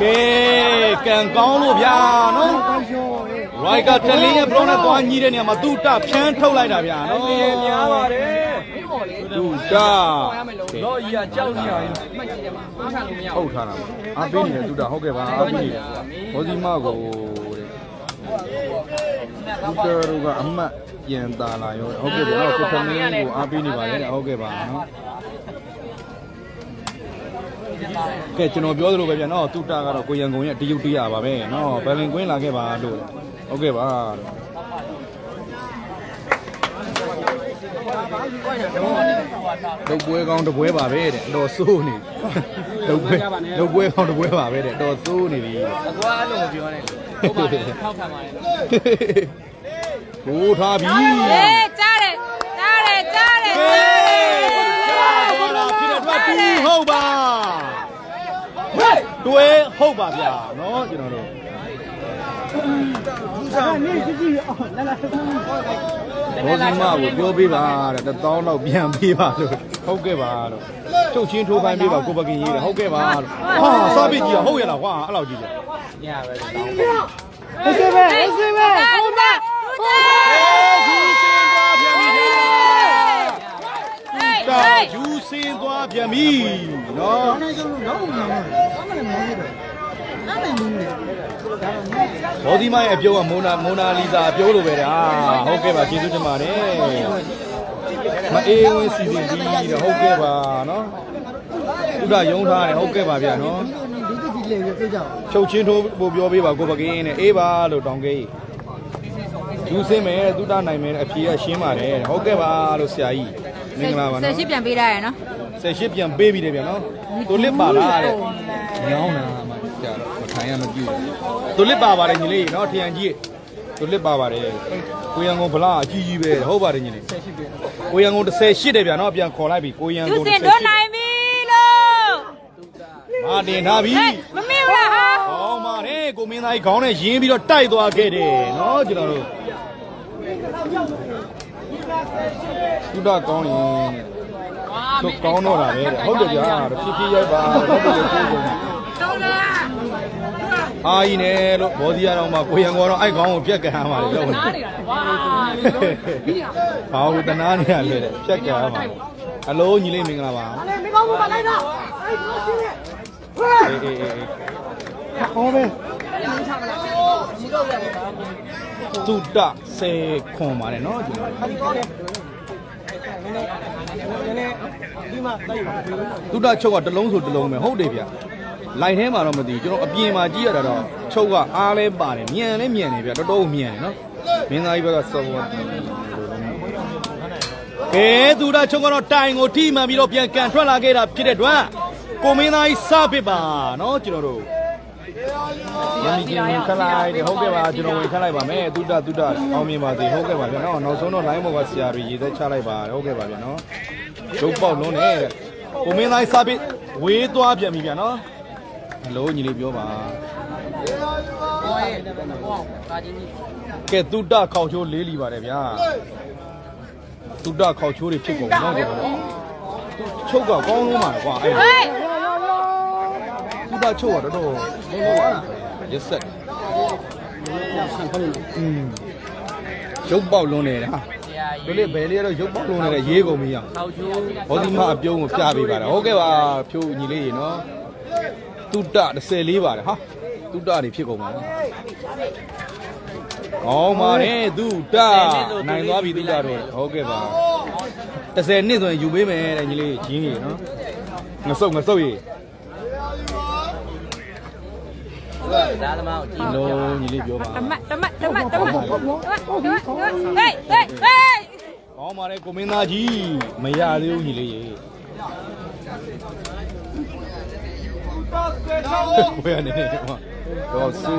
ကဲကံကောင်းလို့ဗျာနော်ရိုက်ကတလင်းရဲ့ဘလော့နဲ့သွားညီးတဲ့နေရာမှာသူ့တဖြန်းထုတ်လိုက်တာဗျာနော်များပါတယ်မင်းပေါ်လေသူ့တရမယ်လို့တော့ကြီးကကြောက်နေရရင်မှတ်ကြည့်တယ်မှာအားခံလို့မရဟုဘူးတ်ထားတာပါအားပေးနေတယ်သူ့တဟုတ်ကဲ့ပါအားပေးနေတယ်ဘောဒီမကို တဲ့သူတို့ကအမတ်ပြန်တာလာရောဟုတ်ကဲ့ဗျာကိုထမင်းကိုအားပေးနေပါလေဟုတ်ကဲ့ပါနော်ကဲကျွန်တော်ပြောသလိုပဲဗျာနော်တူတာကတော့ကိုရန်ကုန်ရဲ့တရုတ်တရားပါပဲနော်ဘယ်လင်ကွင်းလာခဲ့ပါလို့ဟုတ်ကဲ့ပါဒုတ်ပွဲကောင်းတပွဲပါပဲတဲ့အတော်စိုးနေဒုတ်ပွဲဒုတ်ပွဲကောင်းတပွဲပါပဲတဲ့အတော်စိုးနေပြီအကွာအဲ့လိုမပြောနဲ့ ဟုတ်ပါတယ်ထောက်ခံပါတယ်ဟိုးထားပြီဟေးကြားတယ်ကြားတယ်ကြားတယ်ဟေးဘာလာဖြစ်တဲ့အတွက်တူဟုတ်ပါတွဲဟုတ်ပါဗျာနော်ကျွန်တော်တို့ဘောဇီမကိုပြောပေးပါတဲ့တစ်သောင်းတော့ပြန်ပေးပါလို့ဟုတ်ကဲ့ပါလို့ချုပ်ချင်းထိုးခိုင်းပေးပါကိုပကင်ရေးတယ်ဟုတ်ကဲ့ပါလို့ဟာစားပိတ်ကြီးကဟုတ်ရလားကွာအဲ့လောက်ကြီးကြ ညပဲတောင်းပါဟုတ်ကဲ့ပဲဟုတ်ကဲ့ပဲဟုတ်ပါဟုတ်ပါဂျူစင်သွားပြန်ပြီတာဂျူစင်သွားပြန်ပြီနော်နောက်ဆုံးနောက်ဆုံးနောက်ဆုံးလည်းမဟုတ်ဘူးနောက်လည်းမဟုတ်ဘူးဘောဒီမရဲ့အပြုတ်ကမိုနာမိုနာလီဇာအပြုတ်လိုပဲတာဟုတ်ကဲ့ပါကျေးဇူးတင်ပါတယ်မအေးဝင်စီစဉ်ပြီးတော့ဟုတ်ကဲ့ပါနော်ဥဒရုံထားတယ်ဟုတ်ကဲ့ပါဗျာနော် လည်ပြီးပြောကြအောင်ချုပ်ချင်းထိုးပို့ပြောပေးပါကိုပကင်းနဲ့အေးပါလို့တောင်းခဲ့ယူစင်းမယ်သူတနိုင်မယ်အဖြေကရှင်းပါတယ်ဟုတ်ကဲ့ပါလို့ဆရာကြီးမင်္ဂလာပါနော်ဆယ်ရှစ်ပြန်ပေးတာရယ်နော်ဆယ်ရှစ်ပြန်ပေးပြီတယ်ဗျာနော်သူလစ်ပါလားတဲ့ညောင်းတာမှကြာတော့ထိုင်ရမကြည့်ဘူးသူလစ်ပါပါတယ်ညီလေးနော်ထရန်ကြီးသူလစ်ပါပါတယ်ကိုရန်ကုန်ဗလားအကြီးကြီးပဲဟုတ်ပါတယ်ညီလေးကိုရန်ကုန်38တယ်ဗျာနော်ပြန်ခေါ်လိုက်ပြီကိုရန်ကုန်38 မာတင်ထားပြီမမေ့ဘူးလားဟာဟောမာနဲ့ကိုမင်းသားကြီးခေါင်းနဲ့ရင်းပြီးတော့တိုက်သွားခဲ့တယ်နော်ကျွန်တော်တို့သူတော့ကောင်းရင်တော့ကောင်းတော့တာပဲဟုတ်တယ်ဗျာဖြည်းဖြည်းရိုက်ပါဟုတ်တယ်ကျေးဇူးတော်လားအာကြီးနဲ့လို့ဘောဒီရတော့မှကိုရံကောတော့အဲ့ခေါင်းကိုပြက်ကန်ပါလေလို့နားနေတာဝါဘာလို့တနာနေရလဲပြက်ကန်ပါအလုံးညီလေးမင်္ဂလာပါအဲ့မင်းကောင်းကိုမလိုက်တော့အဲ့ဒီလိုရှင်းနေ အေးအေး好呗，သူတဆယ်ခွန်ပါတယ်နော်ကျွန်တော်သူတချုပ်ကတစ်လုံးဆိုတစ်လုံးပဲဟုတ်တယ်ဗျလိုင်ထဲမှာတော့မသိဘူးကျွန်တော်အပြင်မှာကြည့်ရတာတော့ချုပ်ကအားလဲပါတယ်မြန်လဲမြန်တယ်ဗျတော်တော်မြန်တယ်နော်မင်းသားကြီးဘက်ကစောဘောကဲသူတချုပ်ကတော့တိုင်ကိုထိမှန်ပြီးတော့ပြန်ကန်ထွက်လာခဲ့တာဖြစ်တဲ့အတွက် ကိုမင်းသားကြီးစပစ်ပါနော်ကျွန်တော်တို့ရမီချင်းဝင်ခက်လိုက်တယ်ဟုတ်ကဲ့ပါကျွန်တော်ဝင်ခက်လိုက်ပါမယ်တုဒ္ဒတုဒ္ဒအောင်မြင်ပါစေဟုတ်ကဲ့ပါဗျာနော်နောက်ဆုံးတော့ line ဘောကဆရာတွေရေသက်ချလိုက်ပါဟုတ်ကဲ့ပါဗျာနော်ရုပ်ပေါက်လုံးနဲ့တဲ့ကိုမင်းသားစာပစ်ဝေးသွားပြန်ပြီဗျာနော်ဟယ်လိုညီလေးပြောပါဘောရဲ့ဘောကာကြီးကြီးကဲတုဒ္ဒခေါက်ချိုးလေးလီပါတယ်ဗျာတုဒ္ဒခေါက်ချိုးတွေဖြစ်ကုန်တော့ကျွန်တော်ချုပ်ကကောင်းလုံးပါကွာအဲ့ ဟေးတုဒ္ဒချုပ်ကတော်တော်ရက်ဆက်อืมရုပ်ပေါက်လုံးနေတာဆရာတို့လေဘယ်လေးကတော့ရုပ်ပေါက်လုံးနေတဲ့ရေးကုန်ပြီရထောက်ချိုးဘောဒီမအပြုံးကိုပြပေးပါလားဟုတ်ကဲ့ပါဖြိုးညီလေးရေနော်တုတ္တ14ပါတယ်ဟာတုတ္တတွေဖြစ်ကုန်ပါကောင်းပါတယ်တုတ္တနိုင်သွားပြီတုတ္တတော့ဟုတ်ကဲ့ပါ30နှစ်ဆိုရင်ယူပေးမယ်တဲ့ညီလေးဂျင်းကြီးနော်ငစုပ်ငစုပ်ရေ ဒါသမားကိုကြည့်လုံးညီလေးပြောပါတမတ်တမတ်တမတ်တမတ်ဟေးဟေးဟေးကောင်းပါတယ်ကိုမင်းသားကြီးမရသေးဘူးညီလေးရေဘယ်အနေနဲ့တော့ဆူ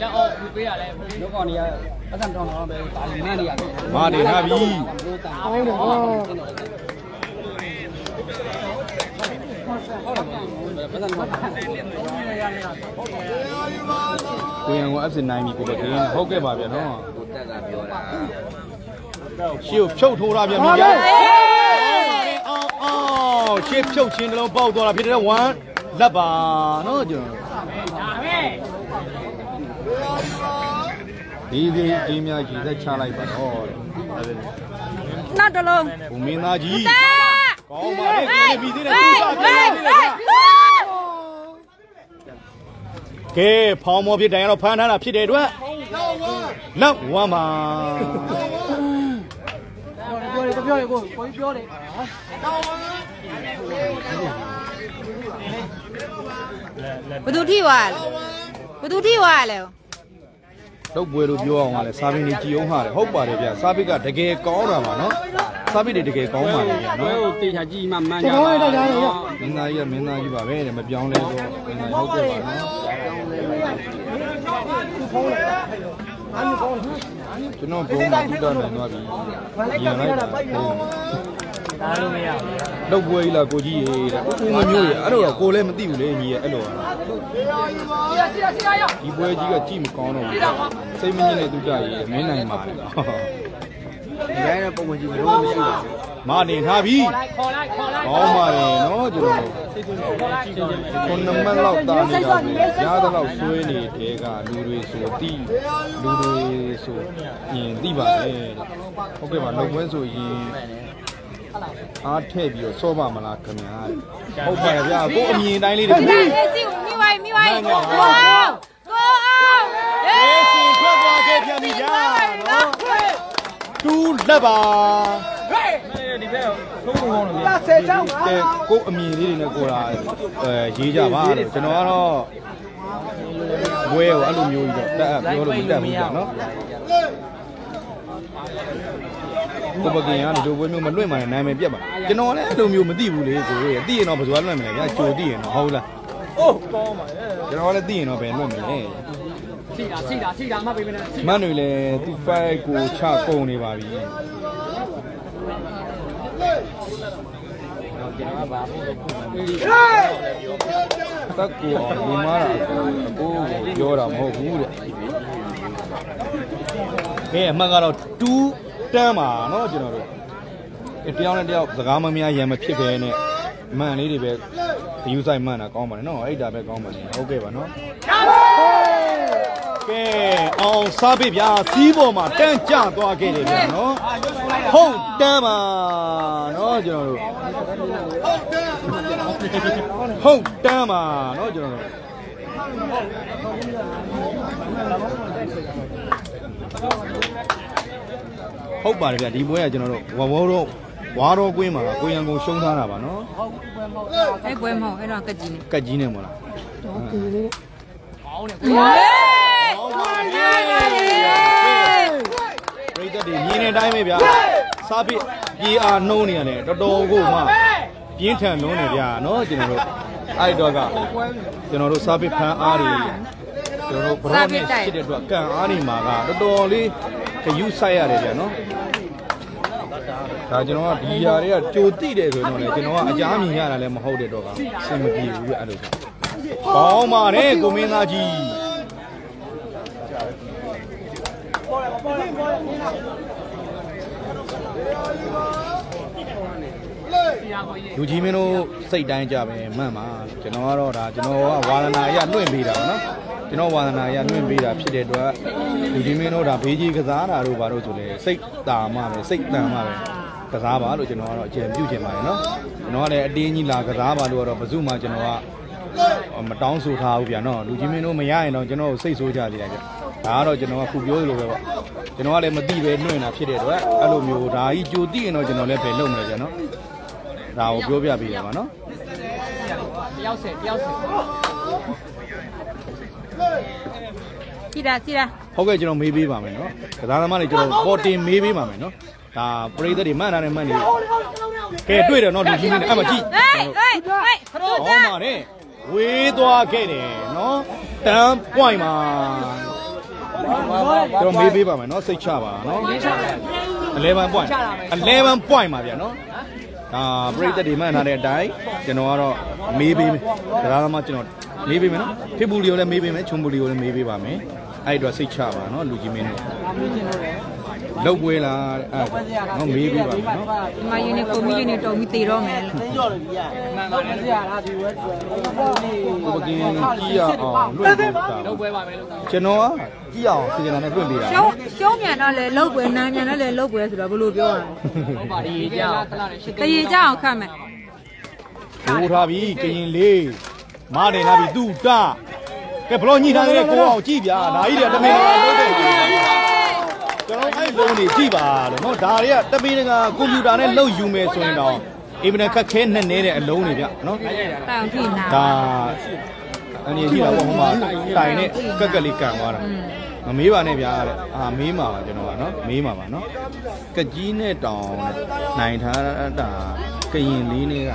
လက်အောက်ပြပေးရလဲလောကောင်ကြီးကပတ်စံတောင်းတော့ပဲတာလီနဲ့နေရတယ်မာနေထားပြီ好 ပတ်စံတောင်းကိုရံကိုအပ်စင်နိုင်ပြီကိုပဲကင်းဟုတ်ကဲ့ပါဗျာနော်ကိုတက်ကပြောတာရှေ့ကိုဖြုတ်ထိုးတာပြန်ပြီဗျာအော်အော်ရှေ့ဖြုတ်ချင်းတစ်လုံးပေါက်သွားတာဖြစ်တဲ့1လက်ပါနော်ကျွန်တော်ဒီဒီဒီများကြီးသက်ချလိုက်ပါတော့နောက်တစ်လုံးဘုံမင်းသားကြီးတာကောင်းပါလေကိုနေပြီးသေးတယ်သူကပြန်သေးတယ် ကဲဖောင်းမောပြတိုင်ကတော့ဖမ်းထားတာဖြစ်တဲ့အတွက်လောက်ဝမ်းပါပြောတယ်ပြောတယ်ကိုကိုပြောတယ်ဘသူထိသွားလဲဘသူထိသွားလဲ တော့ပွဲလို့ပြောအောင်ကလည်းစားပင်းကြီးကြည်အောင်ဟာတယ်ဟုတ်ပါတယ်ဗျာစားပစ်ကတကယ်ကောင်းတာပါနော်စားပစ်တွေတကယ်ကောင်းပါလေဗျာနော်နော်တေချာကြည့်မှမှန်ဒီကြကောပါင်းလိုက်တာရရမင်းသားကြီးကမင်းသားကြီးပါပဲတဲ့မပြောင်းလဲတော့မင်းသားဟုတ်ကဲ့ပါနော်ကျွန်တော်ဘုံမှာတူတာနိုင်သွားပြီရန်လိုက်တာ ဒါလို့မရဘူးတော့ပွဲကြီးလားကိုကြီးရေတဲ့ဦးဦးမျိုးရေအဲ့လိုတော့ကိုလည်းမသိဘူးလေညီရဲ့အဲ့လိုဒီပွဲကြီးကကြည့်မကောင်းတော့ဘူးစိတ်မညစ်တဲ့တူတာရေမင်းနိုင်ပါတယ်ဒီတိုင်းတော့ပုံမှန်ကြီးဘယ်လိုမှမရှိပါဘူးမနေထားပြီခေါ်လိုက်ခေါ်လိုက်ကောင်းပါတယ်နော်ကျွန်တော်ခုနမလောက်သားနေတာပဲရသလောက်ဆွေးနေတဲ့ကလူတွေဆိုတိလူတွေဆိုရင်တိပါလေဟုတ်ကဲ့ပါလုံပွဲဆိုရင် အားထည့်ပြီးတော့စောပါမလားခင်ဗျာဟုတ်ပါတယ်ဗျာကိုအမြင်တိုင်းလေးတွေဒါလေးစီမိဝိုင်းမိဝိုင်းကိုအောင်ကိုအောင်ဟေးအေးစီထွက်သွားခဲ့ပြန်ပြီဗျာနော်တူလက်ပါလာဆယ်ချောင်းကဲကိုအမြင်လေးတွေနဲ့ကိုလာအဲရေးကြပါလို့ကျွန်တော်ကတော့ဘွဲကိုအဲ့လိုမျိုးကြီးတော့တက်အပ်ပြောလို့မတက်ဘူးကြာနော် ကိုပကင်ကဒီလိုဘွဲမျိုးမလွင့်မှလည်းနာမည်ပြတ်ပါကျွန်တော်လည်းအဲ့လိုမျိုးမသိဘူးလေကိုရေသိရင်တော့ဘယ်သူကလွင့်မလဲဗျာကြိုသိရင်တော့ဟုတ်လားအိုးကောင်းပါရဲ့ကျွန်တော်လည်းသိရင်တော့ဘယ်လွင့်မလဲထိတာထိတာထိတာမှတ်ပေးမနေမန်တွေလည်းသူ့ file ကိုချကုန်နေပါပြီတက်ကိုအောင်ဒီမှာအကိုကိုပြောတာမဟုတ်ဘူးတဲ့ အဲအမှန်ကတော့2တန်းပါနော်ကျွန်တော်တို့တယောက်နဲ့တယောက်စကားမများရံမဖြစ်ပဲနဲ့မှန်လေးတွေပဲအယူဆိုင်မှန်တာကောင်းပါတယ်နော်အဲ့ဒါပဲကောင်းပါတယ်ဟုတ်ကဲ့ပါနော်ကဲအောင်စားပြီဗျာစီးပေါ်မှာတန်းကျသွားခဲ့တယ်ဗျာနော်ဟုတ်တန်းပါနော်ကျွန်တော်တို့ဟုတ်တန်းပါနော်ကျွန်တော်တို့ ဟုတ်ပါတယ်ဗျဒီပွဲကကျွန်တော်တို့ဝဝတော့ဝါတော့ကွင်းမှာကိုရန်ကုန်ရှုံးထားတာပါနော်ဟုတ်ပွဲမဟုတ်အဲ့ပွဲမဟုတ်အဲ့တော့ကက်ကြီးနဲ့ကက်ကြီးနဲ့မဟုတ်လားတော့ကိုလေးကောင်းတယ်ကိုရိတ်သက်တွေမြင်တဲ့အတိုင်းပဲဗျာစားပြီးပြေအာနှုံးနေရတယ်တော်တော်ကိုမှပြင်းထန်လုံးနေဗျာနော်ကျွန်တော်တို့အဲ့တော့ကကျွန်တော်တို့စားပြီးဖန်အားတွေ ကျွန်တော်တို့ဘရော့နဲ့ဖြစ်တဲ့အတွက်ကံအားနေမှာကတော်တော်လေးခယူဆိုင်ရတယ်ဗျာနော်ဒါကျွန်တော်ကဒီຢာတွေကကြိုတိတယ်ဆိုတော့လေကျွန်တော်ကအကြမ်းမြင်ရတာလည်းမဟုတ်တဲ့တော့ကအဆင်မပြေဘူးပြအဲ့လိုဆိုပေါင်းပါတယ်ကိုမင်းသားကြီးပေါ်ရပေါ်ရပေါ်ရမင်းသားလူကြီးမင်းတို့စိတ်တိုင်းကြပဲမှန်ပါကျွန်တော်ကတော့ဒါကျွန်တော်ကဝါရဏာရလွင့်ပေးတာပေါ့နော် ကျွန်တော်ဝါသနာအရလွင့်ပေးတာဖြစ်တဲ့အတွက်လူကြီးမင်းတို့ဒါဘေးကြီးကစားတာတို့ဘာလို့ဆိုလဲစိတ်တာမှပဲစိတ်တန်မှပဲကစားပါလို့ကျွန်တော်ကတော့အကြံပြုချင်ပါတယ်နော်ကျွန်တော်ကလည်းအတင်းကြီးလာကစားပါလို့ကတော့ဘယ်သူမှကျွန်တော်ကမတောင်းဆိုထားဘူးဗျာနော်လူကြီးမင်းတို့မရရင်တော့ကျွန်တော်ကိုစိတ်ဆိုးကြတယ်ကြဒါကတော့ကျွန်တော်ကခုပြောသလိုပဲပေါ့ကျွန်တော်ကလည်းမသိပဲနှွင့်တာဖြစ်တဲ့အတွက်အဲ့လိုမျိုးဒါကြီးကြိုသိရင်တော့ကျွန်တော်လည်းပဲလုပ်မယ်ကြနော်ဒါကိုပြောပြပေးရပါနော်တယောက်ဆက်တယောက်ဆ က်စီတာစီတာဟုတ်ကဲ့ကျွန်တော်မေးပေးပါမယ်နော်ကစားသမားတွေကျွန်တော်ပေါ်တင်မေးပေးပါမယ်နော်ဒါပရိသတ်တွေမှန်တာနဲ့မှန်နေကဲတွေ့တယ်နော်ဒီကြီးနေအဲ့မကြည့်ဟေးဟေးဟေးခရိုးဟောပါနဲ့ဝေးသွားခဲ့တယ်နော်တန် point မှာကျွန်တော်မေးပေးပါမယ်နော်စိတ်ချပါနော်11 point 11 point ပါဗျာနော်ဒါပရိသတ်တွေမှန်ထားတဲ့အတိုင်းကျွန်တော်ကတော့မေးပေးမယ်ကစားသမားကျွန်တော် မေးပေးမယ်နော်ဖိပူလီကိုလည်းမေးပေးမယ်ချုံပူလီကိုလည်းမေးပေးပါမယ်အဲ့ဒီတော့စိတ်ချပါနော်လူကြီးမင်းတို့လောက်ပွဲလားတဲ့အဲ့ဒါနော်မေးပေးပါမယ်နော်ဒီမှာယူနီကိုမီယူနီတော်မီတည်တော့မယ်လို့မှန်ပါလေဆရာလားဒီဝဲကိုပကင်းကြီးရအောင်လွတ်ပေးတာတော့ပွဲပါပဲလို့ကျွန်တော်ကကြီးအောင်စီကနာနဲ့လွတ်ပေးတာရှုံးရှုံးမြန်တော့လေလုတ်ပွဲနားမြန်တော့လေလုတ်ပွဲဆိုတော့ဘယ်လိုပြောရဟုတ်ပါဒီကြောက်ခလာနဲ့ရှစ်လဲတရေကြအောင်ခတ်မယ်ဘိုးထားပြီကရင်လေး မားနေလာပြီသူ့တာကဲဘလို့ညှိထားတဲ့ကိုအောင်ကြည့်ဗျာဒါကြီးတွေကတမင်တကာလုပ်တဲ့ကျွန်တော်အဲ့လုံးနေကြည့်ပါလို့နော်ဒါတွေကတမင်တကာကွန်ပျူတာနဲ့လုပ်ယူမယ်ဆိုရင်တော့အင်မတန်ခက်ခဲနဲ့နေတဲ့အလုံးတွေဗျနော်တောင်ထိနာဒါအနေရှိတာပေါ့ဟိုမှာတိုင်နဲ့ကက်ကက်လေးကန်သွားတာမမေးပါနဲ့ဗျာတဲ့အာမေးမှာပါကျွန်တော်ကနော်မေးမှာပါနော်ကကြီးနဲ့တောင်တဲ့နိုင်ထားတာကရင်လေးနဲ့က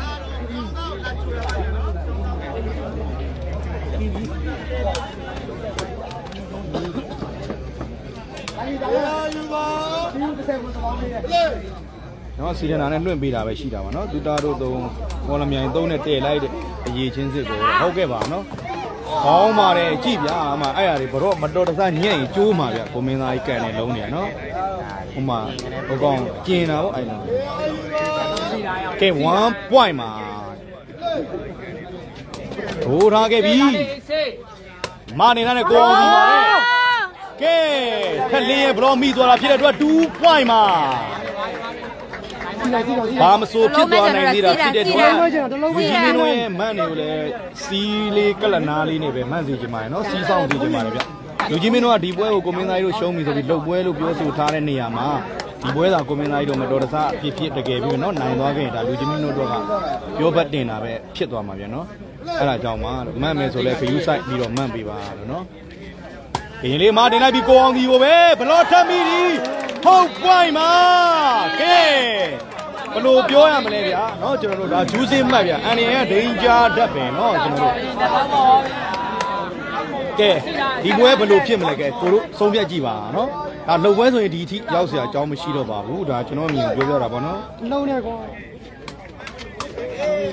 နော်စီရနာနဲ့လွင့်ပေးတာပဲရှိတာပါနော်သူသားတို့သုံးဘောလမြိုင်သုံးနဲ့တည့်လိုက်တဲ့အရေးချင်းစစ်ကိုဟုတ်ကဲ့ပါနော်ကောင်းပါတယ်ကြည့်ဗျာအမအဲ့အရာတွေဘတော့မတော်တဆညံ့ရင်ကျိုးမှာဗျကိုမင်းသားကြီးကန်နေလုံးနေနော်ဟိုမှာဟိုကောင်ကျင်တာဗောအဲ့နော်ကဲ1 point မှာဒိုးထားခဲ့ပြီစေးမနေနဲ့ကိုအောင်စီပါတယ် ကဲထက်လင်းရဲ့ဘလော့မိသွားတာဖြစ်တဲ့အတွက်2 point မှာဘာမဆိုဖြစ်သွားနိုင်သေးတာဖြစ်တဲ့အတွက်လူကြီးမင်းတို့ရဲ့မန့်တွေကိုလည်းစီးလေးကလနာလေးနဲ့ပဲမန့်စီချင်ပါတယ်နော်စီးဆောင်စီချင်ပါတယ်ဗျလူကြီးမင်းတို့ကဒီပွဲကိုကိုမင်းသားကြီးတို့ရှုံးပြီဆိုပြီးလှုပ်ပွဲလို့ပြောဆိုထားတဲ့နေရာမှာဒီပွဲသာကိုမင်းသားကြီးတို့မတော်တဆအဖြစ်ဖြစ်တကယ်ပြီးတော့နိုင်သွားခဲ့ရင်ဒါလူကြီးမင်းတို့တော့ကပြောဘတ်တင်တာပဲဖြစ်သွားမှာဗျနော်အဲ့ဒါကြောင့်ပါလို့မန့်မယ်ဆိုလဲခယူးဆိုင်ပြီးတော့မန့်ပေးပါလို့နော်က ရင်လေးမတင်လိုက်ပြီးကိုအောင်ဒီကိုပဲဘလော့ထပ်မိဒီဟုတ်ပွိုင်းမှာကဲဘလို့ပြောရမလဲဗျာเนาะကျွန်တော်တို့ဒါဂျူးစင်းမှတ်ဗျာအန်ရရဲ့ဒိန်ဂျာဓာတ်ပင်เนาะကျွန်တော်တို့ကဲဒီပွဲဘလို့ဖြစ်မလဲကဲကိုတို့ဆုံးဖြတ်ကြည့်ပါเนาะဒါလှုပ်ပွဲဆိုရင်ဒီအထိရောက်เสียအကြောင်းမရှိတော့ပါဘူးဒါကျွန်တော်အမြင်ပြောပြတာပေါ့เนาะ လုံးနေကွာ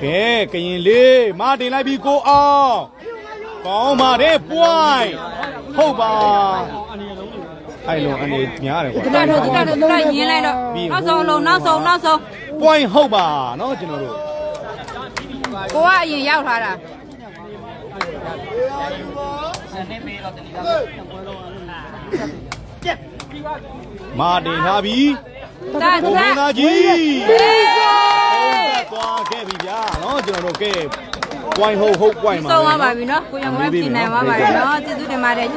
ကဲကရင်လေးမတင်လိုက်ပြီးကိုအောင် ကောင်းပါတယ်ပွိုင်းဟုတ်ပါအဲ့လိုအနေများတယ်ကွာဒီကတော့ဒီကတော့လုံးလိုက်ရင်းလိုက်တော့နောက်ဆုံးလုံးနောက်ဆုံးနောက်ဆုံး point ဟုတ်ပါနော်ကျွန်တော်တို့ကိုကအရင်ရောက်ထားတာမာတင်ထားပြီတာတာဘုံသားကြီးပြီးသွားခဲ့ပြီဗျာနော်ကျွန်တော်တို့ကဲ ပွိုင်းဟုတ်ဟုတ်ပွိုင်းမှာသုံးသွားပါပြီနော်ကိုရောင်ကပြင်နိုင်သွားပါတယ်နော်ကျေးဇူးတင်ပါတယ်